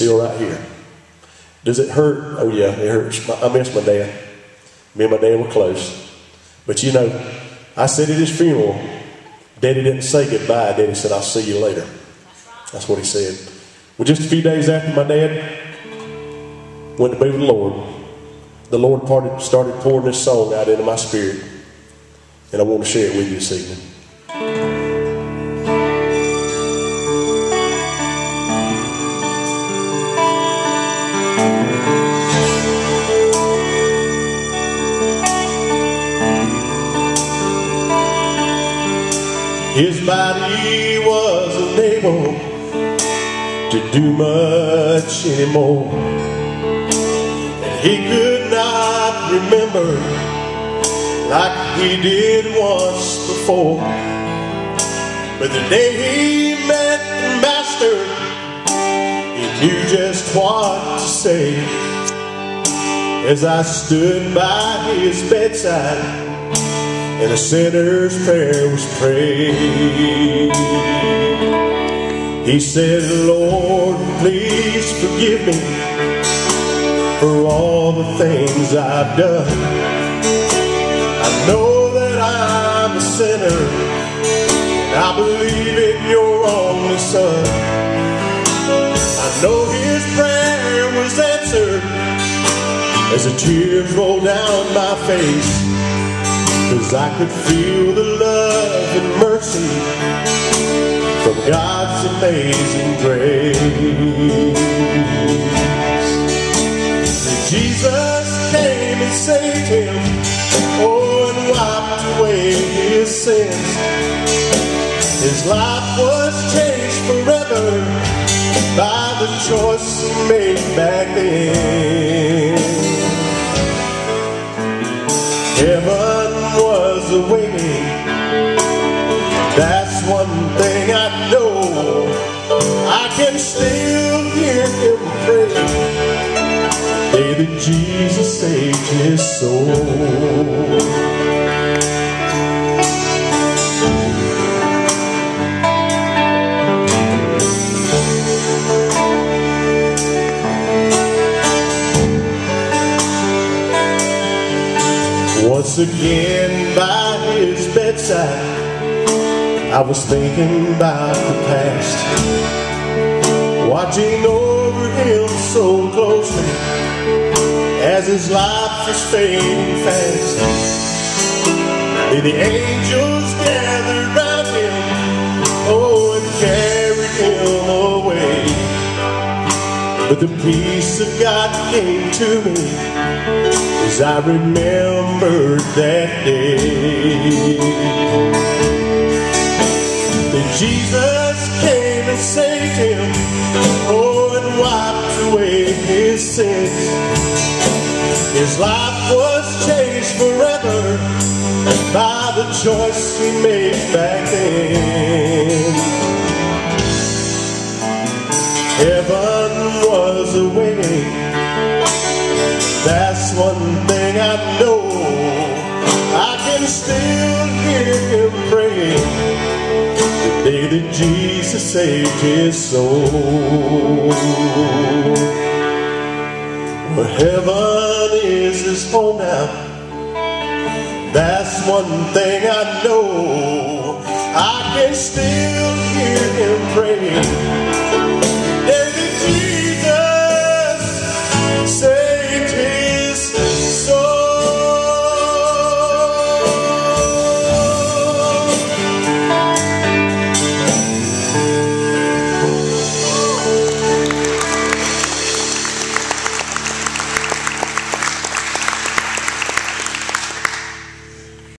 still right here. Does it hurt? Oh, yeah, it hurts. I miss my dad. Me and my dad were close. But you know, I said at his funeral, Daddy didn't say goodbye. Daddy said, I'll see you later. That's what he said. Well, just a few days after my dad went to be with the Lord, the Lord started pouring this song out into my spirit. And I want to share it with you this evening. His body wasn't able to do much anymore. And he could not remember like he did once before. But the day he met the Master, he knew just what to say. As I stood by his bedside, and a sinner's prayer was prayed. He said, Lord, please forgive me for all the things I've done. I know that I'm a sinner, and I believe in your only Son. I know his prayer was answered as the tears rolled down my face. Cause I could feel the love and mercy from God's amazing grace. Jesus came and saved him, oh, and wiped away his sins. His life was changed forever by the choice he made back then. Thing I know. I can still hear him pray. The day that Jesus saved his soul. Once again by his bedside I was thinking about the past Watching over him so closely As his life was fading fast. May the angels gathered round him? Oh, and carried him away. But the peace of God came to me as I remembered that day 86 His life was changed forever By the choice he made back then. Heaven was awaiting That's one thing I know. I can still hear him praying. The day that Jesus saved his soul. Well, heaven is his home now. That's one thing I know. I can still hear him praying